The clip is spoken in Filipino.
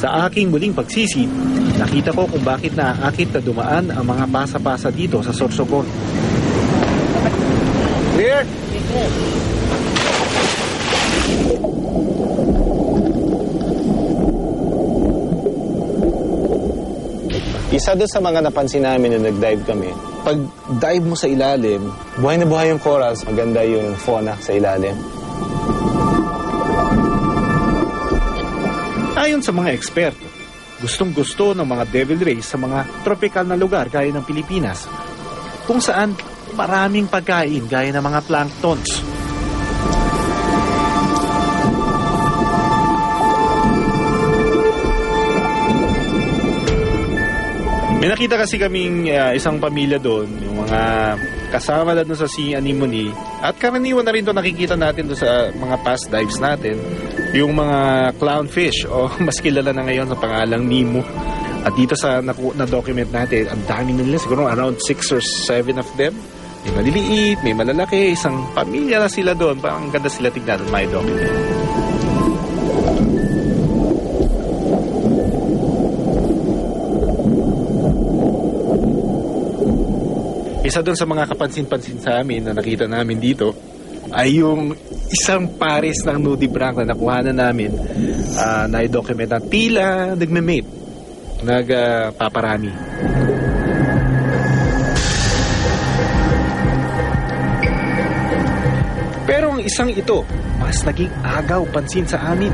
Sa aking muling pagsisid, nakita ko kung bakit naaakit na dumaan ang mga pasa-pasa dito sa Sorsogon. Clear? Isa doon sa mga napansin namin nung nag-dive kami, pag dive mo sa ilalim, buhay na buhay yung corals, maganda yung fauna sa ilalim. Ayon sa mga eksperto, gustong gusto ng mga devil rays sa mga tropical na lugar gaya ng Pilipinas, kung saan maraming pagkain gaya ng mga planktons. May nakita kasi kaming ah, isang pamilya doon, yung mga kasama na doon sa Sea Anemone. At karaniwan na rin doon nakikita natin doon sa mga past dives natin, yung mga clownfish o mas kilala na ngayon sa pangalang Nemo. At dito sa na-document natin, ang dami nila, siguro around 6 or 7 of them. May maliliit, may malalaki, isang pamilya na sila doon. Parang ang ganda sila tignan may document. Isa doon sa mga kapansin-pansin sa amin na nakita namin dito ay yung isang pares ng nudibranch na nakuha na namin ah, na i-document na tila nagme-mate, nagpaparami. Pero ang isang ito, mas naging agaw pansin sa amin.